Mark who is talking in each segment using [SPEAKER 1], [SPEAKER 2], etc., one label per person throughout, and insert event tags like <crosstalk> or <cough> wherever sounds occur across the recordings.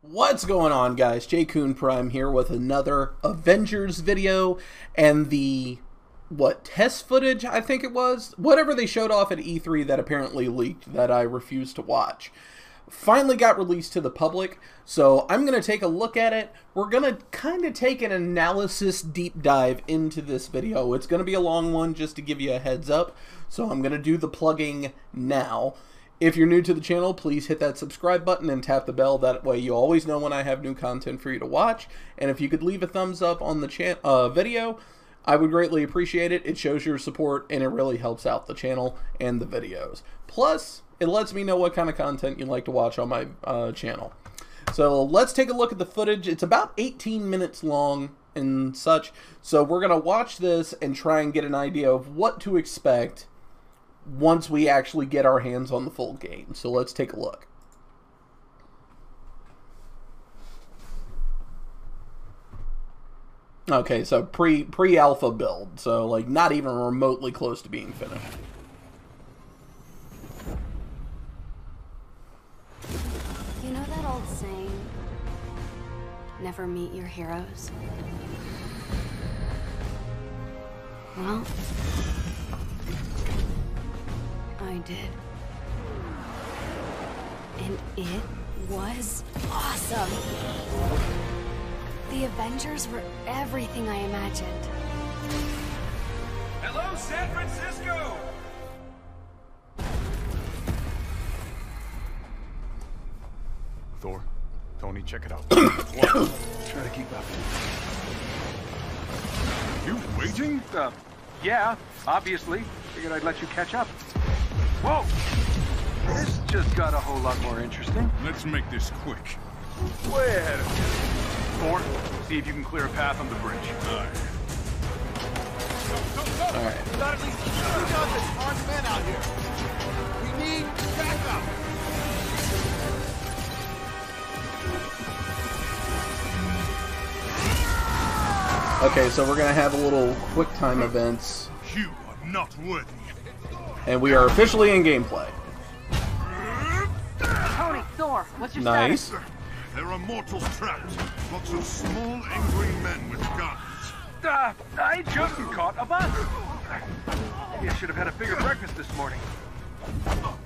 [SPEAKER 1] What's going on guys? Jkun Prime here with another Avengers video and the what test footage I think it was whatever they showed off at E3 that apparently leaked that I refused to watch finally got released to the public so I'm gonna take a look at it we're gonna kind of take an analysis deep dive into this video it's gonna be a long one just to give you a heads up so I'm gonna do the plugging now if you're new to the channel, please hit that subscribe button and tap the bell. That way you always know when I have new content for you to watch. And if you could leave a thumbs up on the uh, video, I would greatly appreciate it. It shows your support and it really helps out the channel and the videos. Plus, it lets me know what kind of content you like to watch on my uh, channel. So let's take a look at the footage. It's about 18 minutes long and such. So we're going to watch this and try and get an idea of what to expect once we actually get our hands on the full game. So let's take a look. Okay, so pre pre alpha build, so like not even remotely close to being finished.
[SPEAKER 2] You know that old saying, never meet your heroes? Well, I did. And it was awesome. The Avengers were everything I imagined.
[SPEAKER 3] Hello, San Francisco!
[SPEAKER 4] Check it out. <coughs>
[SPEAKER 3] Try to keep up.
[SPEAKER 4] you waiting?
[SPEAKER 3] Uh, yeah, obviously. Figured I'd let you catch up. Whoa! This just got a whole lot more interesting.
[SPEAKER 4] Let's make this quick.
[SPEAKER 3] Way ahead of you. Thor, see if you can clear a path on the bridge.
[SPEAKER 4] Aye.
[SPEAKER 1] Alright.
[SPEAKER 5] We've got at least two dozen armed men out here. We need backup.
[SPEAKER 1] Okay, so we're gonna have a little quick time events,
[SPEAKER 4] You are not worthy.
[SPEAKER 1] and we are officially in gameplay.
[SPEAKER 2] Tony, Thor, what's your
[SPEAKER 1] Nice.
[SPEAKER 4] There are mortals trapped. Lots of small, angry men with guns.
[SPEAKER 3] Uh, I just caught a bus. Maybe I should have had a bigger breakfast this morning.
[SPEAKER 4] Out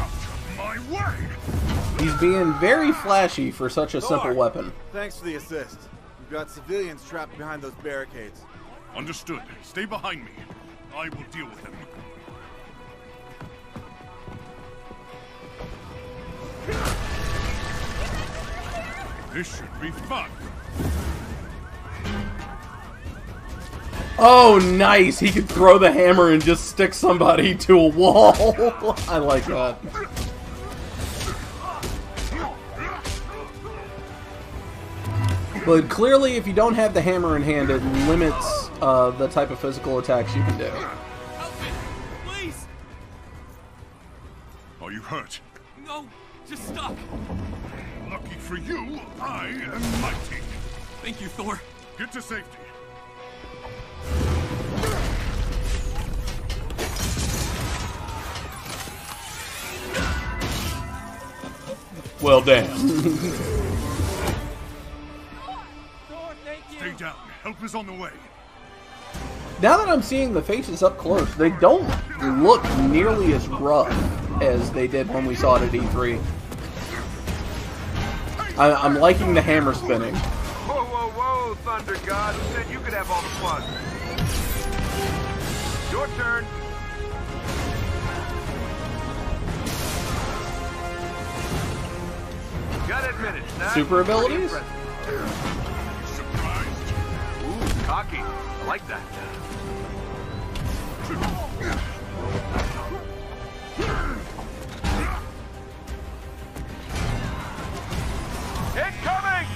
[SPEAKER 4] of my way!
[SPEAKER 1] He's being very flashy for such a simple weapon.
[SPEAKER 5] Thanks for the assist. We've got civilians trapped behind those barricades.
[SPEAKER 4] Understood. Stay behind me. I will deal with them. This should be fun.
[SPEAKER 1] Oh, nice! He could throw the hammer and just stick somebody to a wall. <laughs> I like that. But clearly, if you don't have the hammer in hand, it limits uh, the type of physical attacks you can do.
[SPEAKER 6] Please!
[SPEAKER 4] Are you hurt?
[SPEAKER 6] No! Just stop!
[SPEAKER 4] Lucky for you, I am mighty.
[SPEAKER 6] Thank you, Thor.
[SPEAKER 4] Get to safety.
[SPEAKER 1] Well, damn. <laughs>
[SPEAKER 4] Help is on the way.
[SPEAKER 1] now that I'm seeing the faces up close, they don't look nearly as rough as they did when we saw it at E3. I, I'm liking the hammer spinning.
[SPEAKER 3] Whoa, whoa, whoa, Thunder God. Who said you could have all the fun? Your turn. Gotta admit it,
[SPEAKER 1] Super
[SPEAKER 3] Pretty
[SPEAKER 1] abilities?
[SPEAKER 3] Cocky. I like that. Incoming!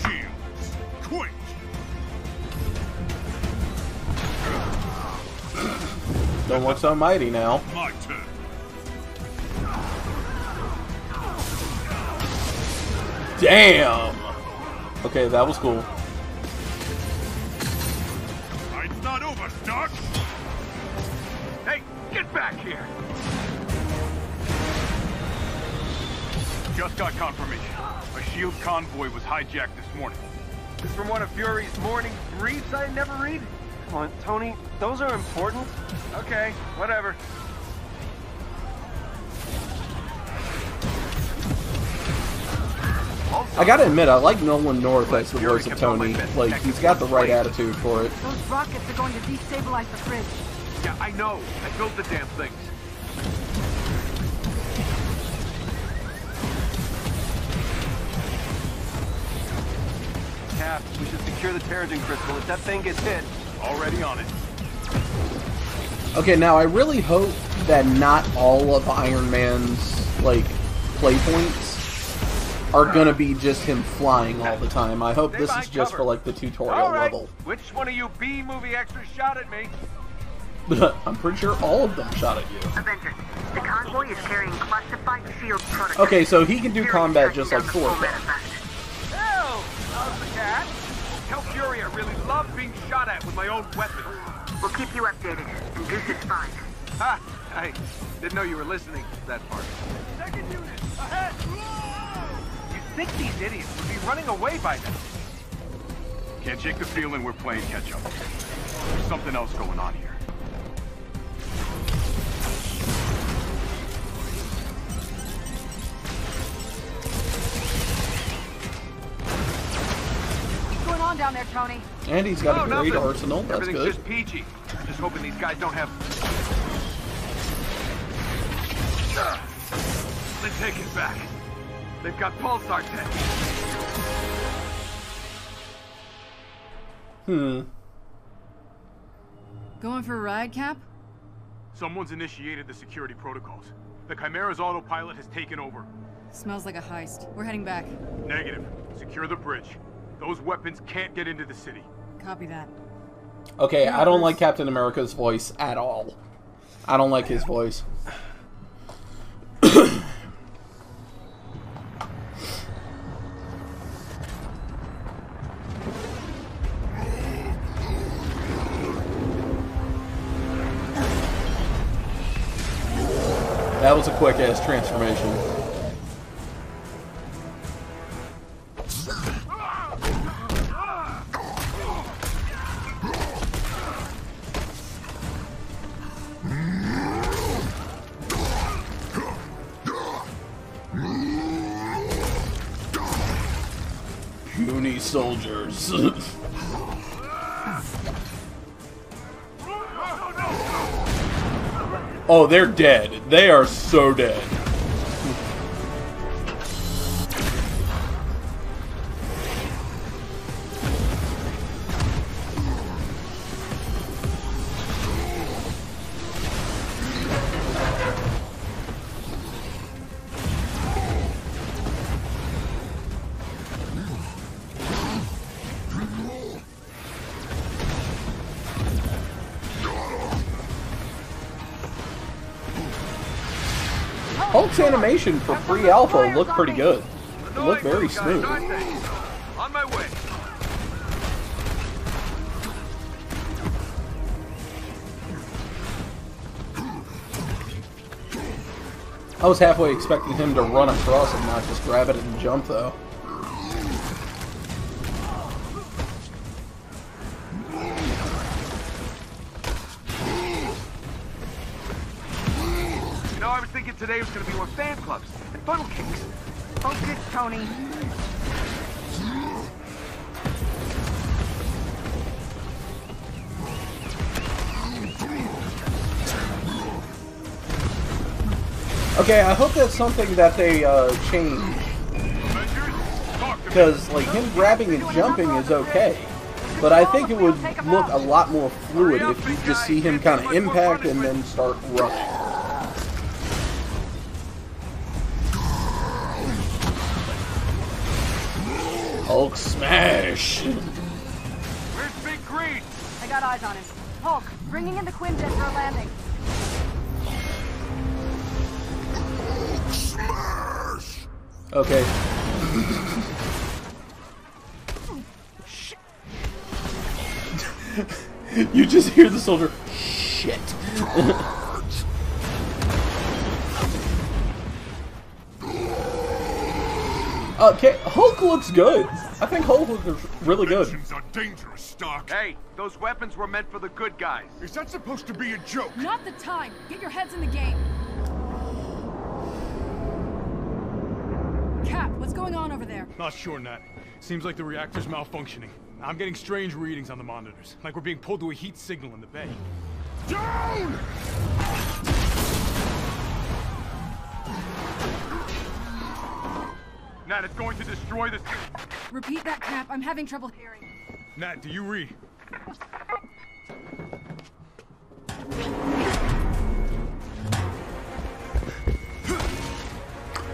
[SPEAKER 4] Shields. Quick.
[SPEAKER 1] Don't look so mighty now. Damn. Okay, that was cool.
[SPEAKER 4] Fight's not over, Stark.
[SPEAKER 3] Hey, get back here!
[SPEAKER 6] Just got confirmation. A shield convoy was hijacked this morning.
[SPEAKER 3] This from one of Fury's morning briefs I never read?
[SPEAKER 7] Come on, Tony, those are important.
[SPEAKER 3] Okay, whatever.
[SPEAKER 1] I gotta admit, I like Nolan North as the
[SPEAKER 3] Fury
[SPEAKER 1] voice of
[SPEAKER 3] kept all my
[SPEAKER 1] Tony.
[SPEAKER 3] best
[SPEAKER 1] Like, he's got the right attitude for it.
[SPEAKER 8] Those rockets are going to destabilize the bridge.
[SPEAKER 3] Yeah, I know. I built the damn things.
[SPEAKER 7] Cap, we should secure the Terrigen crystal. If that thing gets hit,
[SPEAKER 6] Already on it.
[SPEAKER 1] Okay, now I really hope that not all of Iron Man's, like, play points are gonna be just him flying all the time. I hope this is just for, like, the tutorial
[SPEAKER 3] All right.
[SPEAKER 1] level.
[SPEAKER 3] Which one of you B movie extras shot at me? <laughs>
[SPEAKER 1] I'm pretty sure all of them shot at you.
[SPEAKER 8] Avengers, the convoy is carrying classified shield protocols.
[SPEAKER 1] Okay, so he can do combat just like Thor. can.
[SPEAKER 3] Hill, how's the cat? Tell Fury I really love being shot at with my own weapon.
[SPEAKER 8] We'll keep you updated, and Goose is fine.
[SPEAKER 3] Ha! I didn't know you were listening to that part. Second unit, ahead! You'd think these idiots would be running away by now.
[SPEAKER 6] Can't shake the feeling we're playing catch up. There's something else going on here.
[SPEAKER 8] What's going on down there, Tony?
[SPEAKER 1] And he's got
[SPEAKER 3] Oh,
[SPEAKER 1] a great
[SPEAKER 3] nothing.
[SPEAKER 1] arsenal. That's
[SPEAKER 3] Everything's
[SPEAKER 1] good.
[SPEAKER 3] just peachy. Just hoping these guys don't have. They take it back. They've got pulsar tech.
[SPEAKER 1] Hmm.
[SPEAKER 9] Going for a ride, Cap?
[SPEAKER 6] Someone's initiated the security protocols. The Chimera's autopilot has taken over.
[SPEAKER 9] Smells like a heist. We're heading back.
[SPEAKER 6] Negative. Secure the bridge. Those weapons can't get into the city.
[SPEAKER 9] Copy that.
[SPEAKER 1] Okay, I don't like Captain America's voice at all. I don't like his voice. That was a quick ass transformation. Puny soldiers. <laughs> oh, they're dead. They are so dead. Animation for pre-alpha looked pretty good. It looked very smooth.
[SPEAKER 3] On my way.
[SPEAKER 1] I was halfway expecting him to run across and not just grab it and jump, though.
[SPEAKER 3] Today was to be more fan clubs and funnel cakes.
[SPEAKER 8] Tony.
[SPEAKER 1] Okay, I hope that's something that they uh, change. Because, like, him grabbing and jumping is okay. But I think it would look a lot more fluid if you just see him kind of impact and then start running. Hulk smash!
[SPEAKER 3] Where's Big Green?
[SPEAKER 8] I got eyes on him. Hulk, bringing in the Quinjet for a landing.
[SPEAKER 4] Hulk Smash!
[SPEAKER 1] Okay. <laughs> you just hear the soldier. Shit. <laughs> Okay, Hulk looks good. I think Hulk looks really good.
[SPEAKER 4] Inventions are dangerous, Stark.
[SPEAKER 3] Hey, those weapons were meant for the good guys.
[SPEAKER 4] Is that supposed to be a joke?
[SPEAKER 9] Not the time. Get your heads in the game. Cap, what's going on over there?
[SPEAKER 6] Not sure, Nat. Seems like the reactor's malfunctioning. I'm getting strange readings on the monitors, like we're being pulled to a heat signal in the bay.
[SPEAKER 4] Down!
[SPEAKER 10] Nat, it's going to destroy the... city.
[SPEAKER 9] Repeat that, Cap. I'm having trouble hearing.
[SPEAKER 6] Nat, do you read?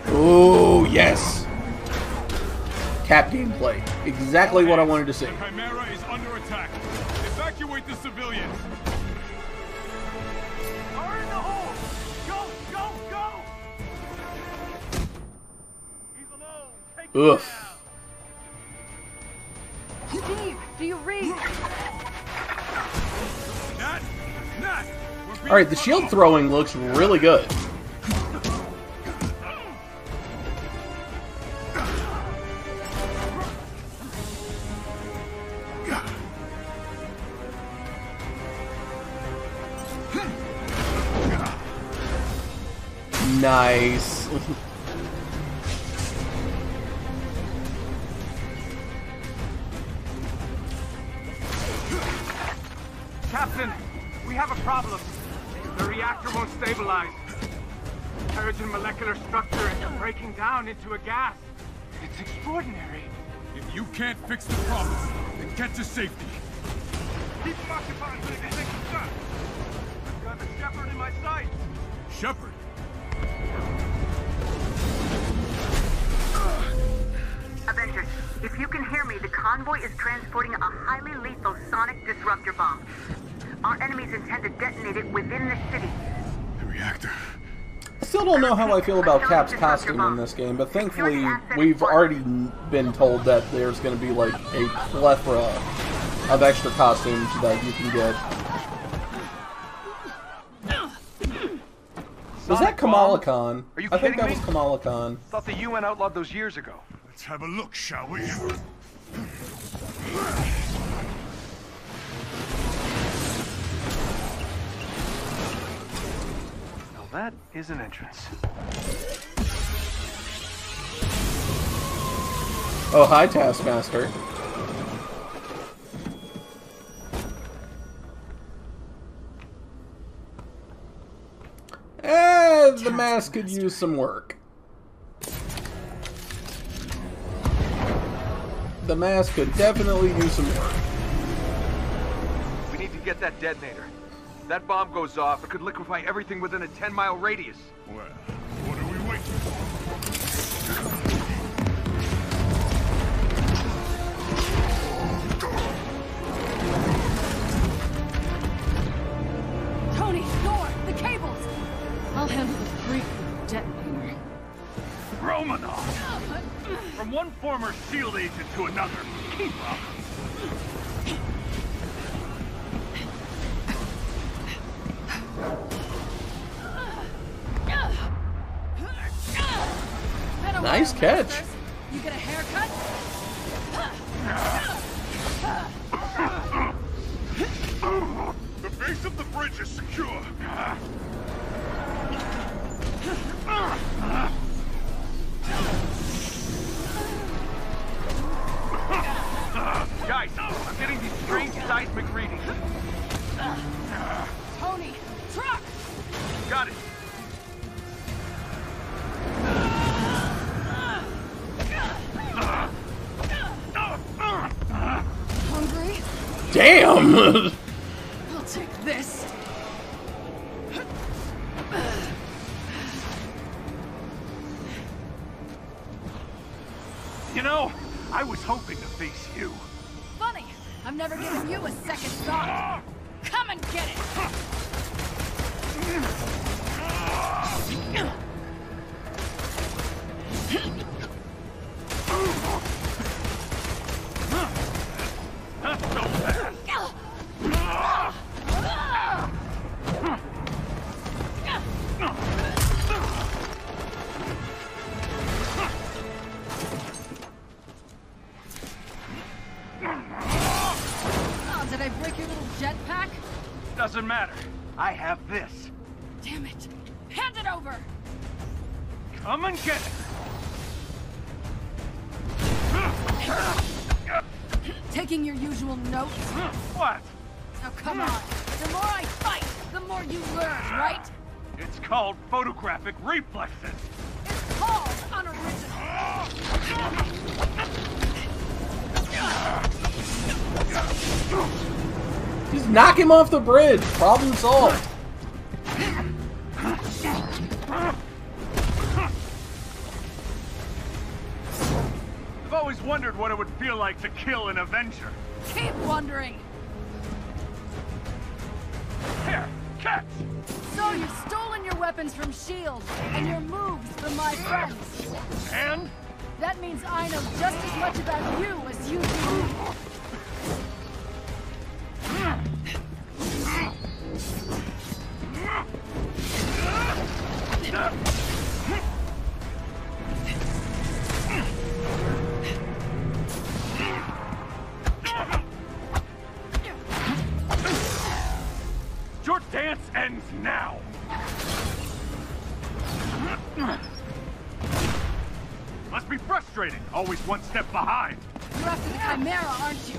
[SPEAKER 1] Oh, yes. Cap gameplay. Exactly what I wanted to see.
[SPEAKER 6] Chimera is under attack. Evacuate the civilians.
[SPEAKER 11] Steve, do you read?
[SPEAKER 1] Alright, the shield throwing looks really good. Nice.
[SPEAKER 3] Down into a gas. It's extraordinary.
[SPEAKER 6] If you can't fix the problem, then get to safety.
[SPEAKER 3] Keep them occupied until they think it's done. I've got the Shepherd in my sights.
[SPEAKER 6] Shepard,
[SPEAKER 8] Avengers, if you can hear me, the convoy is transporting a highly lethal sonic disruptor bomb. Our enemies intend to detonate it within the city.
[SPEAKER 4] The reactor.
[SPEAKER 1] I still don't know how I feel about Cap's costume in this game, but thankfully we've already been told that there's going to be like a plethora of extra costumes that you can get. Was that
[SPEAKER 3] Sonic?
[SPEAKER 1] Kamala Khan?
[SPEAKER 3] Are you
[SPEAKER 1] I think that
[SPEAKER 3] me?
[SPEAKER 1] was Kamala Khan.
[SPEAKER 3] Thought the UN outlawed those years ago.
[SPEAKER 4] Let's have a look, shall we?
[SPEAKER 3] That is an entrance.
[SPEAKER 1] Oh, hi, Taskmaster. Eh, the mask could use some work. The mask could definitely use some work.
[SPEAKER 3] We need to get that detonator. That bomb goes off, it could liquefy everything within a 10 mile radius.
[SPEAKER 4] Well, what are we waiting for?
[SPEAKER 9] Tony, Thor, the cables. I'll handle the freak with the detonator.
[SPEAKER 10] Romanov! From one former SHIELD agent to another. Keep up.
[SPEAKER 1] Catch. Damn! <laughs>
[SPEAKER 3] doesn't matter. I have this.
[SPEAKER 9] Damn it! Hand it over!
[SPEAKER 3] Come and get it!
[SPEAKER 9] Taking your usual notes?
[SPEAKER 3] What?
[SPEAKER 9] Now come on. The more I fight, the more you learn, right?
[SPEAKER 3] It's called photographic reflexes.
[SPEAKER 9] It's called unoriginal. Ah!
[SPEAKER 1] Just knock him off the bridge. Problem solved.
[SPEAKER 3] I've always wondered what it would feel like to kill an Avenger.
[SPEAKER 9] Keep wondering.
[SPEAKER 3] Here, catch!
[SPEAKER 9] So you've stolen your weapons from S.H.I.E.L.D. and your moves from my friends.
[SPEAKER 3] And?
[SPEAKER 9] That means I know just as much about you as you do.
[SPEAKER 3] One step behind.
[SPEAKER 9] You're after the Chimera, aren't you?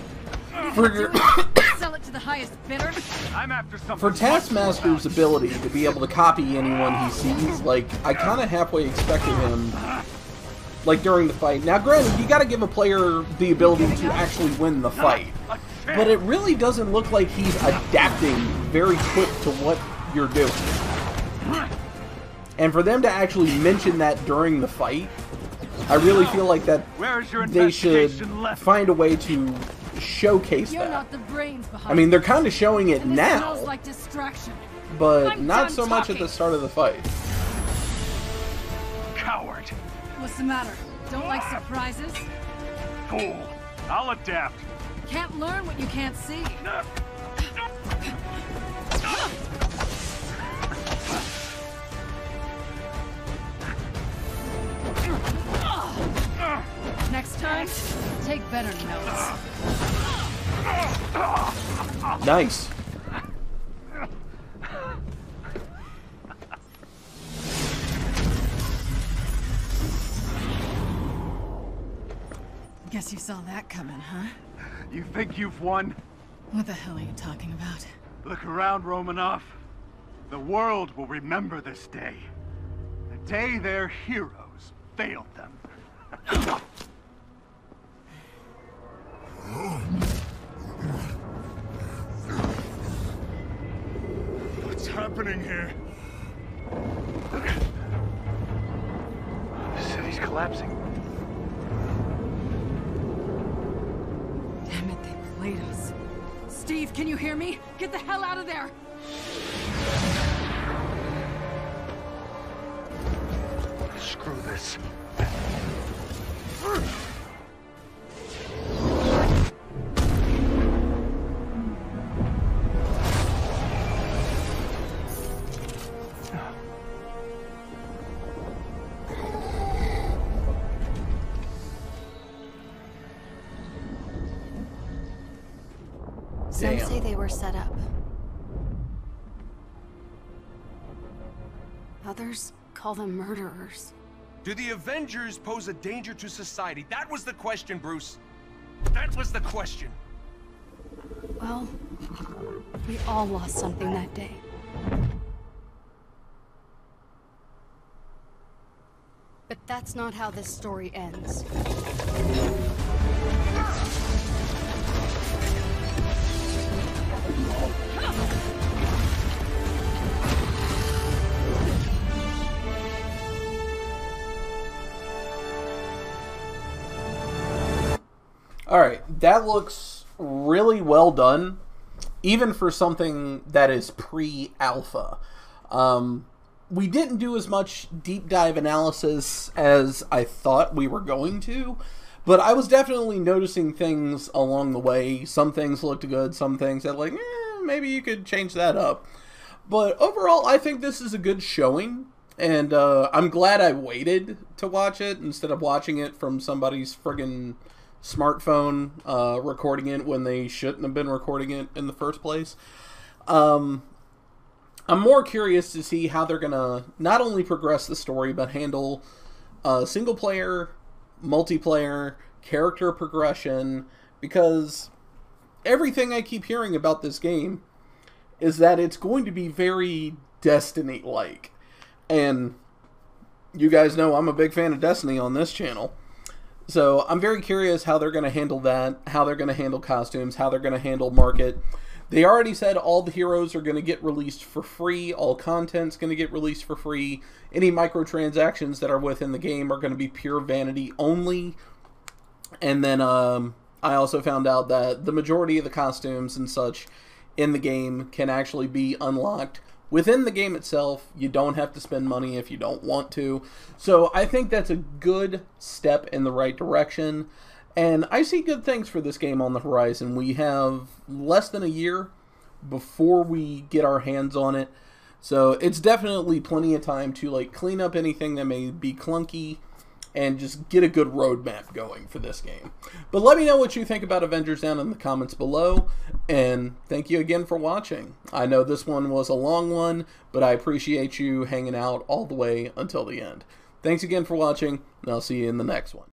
[SPEAKER 1] For,
[SPEAKER 9] Sell it to the highest bidder?
[SPEAKER 3] I'm after something.
[SPEAKER 1] for Taskmaster's ability to be able to copy anyone he sees, like, I kind of halfway expected him, like, during the fight. Now, granted, you gotta give a player the ability to actually win the fight. But it really doesn't look like he's adapting very quick to what you're doing. And for them to actually mention that during the fight, I really feel like that they should find a way to showcase
[SPEAKER 9] You're
[SPEAKER 1] that.
[SPEAKER 9] not the brains behind
[SPEAKER 1] I mean, they're kind of showing it now,
[SPEAKER 9] like distraction.
[SPEAKER 1] but
[SPEAKER 9] I'm
[SPEAKER 1] not
[SPEAKER 9] done
[SPEAKER 1] so much at the start of the fight.
[SPEAKER 3] Coward!
[SPEAKER 9] What's the matter? Don't like surprises?
[SPEAKER 3] Fool! I'll adapt.
[SPEAKER 9] Can't learn what you can't see. <laughs> time, take better notes.
[SPEAKER 1] Nice.
[SPEAKER 9] Guess you saw that coming, huh?
[SPEAKER 3] You think you've won?
[SPEAKER 9] What the hell are you talking about?
[SPEAKER 3] Look around, Romanoff. The world will remember this day. The day their heroes failed them. <laughs>
[SPEAKER 4] What's happening here?
[SPEAKER 7] The city's collapsing.
[SPEAKER 9] Damn it, they played us. Steve, can you hear me? Get the hell out of there!
[SPEAKER 7] Screw this.
[SPEAKER 2] Some
[SPEAKER 1] Damn.
[SPEAKER 2] say they were set up. Others call them murderers.
[SPEAKER 12] Do the Avengers pose a danger to society? That was the question, Bruce. That was the question.
[SPEAKER 2] Well, we all lost something that day. But that's not how this story ends.
[SPEAKER 1] All right, that looks really well done, even for something that is pre-alpha. Um, we didn't do as much deep dive analysis as I thought we were going to, but I was definitely noticing things along the way. Some things looked good, some things that like, eh, maybe you could change that up. But overall, I think this is a good showing, and uh, I'm glad I waited to watch it instead of watching it from somebody's friggin' smartphone uh, recording it when they shouldn't have been recording it in the first place. Um, I'm more curious to see how they're gonna not only progress the story but handle uh, single player, multiplayer, character progression because everything I keep hearing about this game is that it's going to be very Destiny like. And you guys know I'm a big fan of Destiny on this channel. So I'm very curious how they're going to handle that, how they're going to handle costumes, how they're going to handle market. They already said all the heroes are going to get released for free, all content's going to get released for free. Any microtransactions that are within the game are going to be pure vanity only. And then um, I also found out that the majority of the costumes and such in the game can actually be unlocked within the game itself. You don't have to spend money if you don't want to. So I think that's a good step in the right direction. And I see good things for this game on the horizon. We have less than a year before we get our hands on it. So it's definitely plenty of time to like clean up anything that may be clunky and just get a good roadmap going for this game. But let me know what you think about Avengers down in the comments below, and thank you again for watching. I know this one was a long one, but I appreciate you hanging out all the way until the end. Thanks again for watching, and I'll see you in the next one.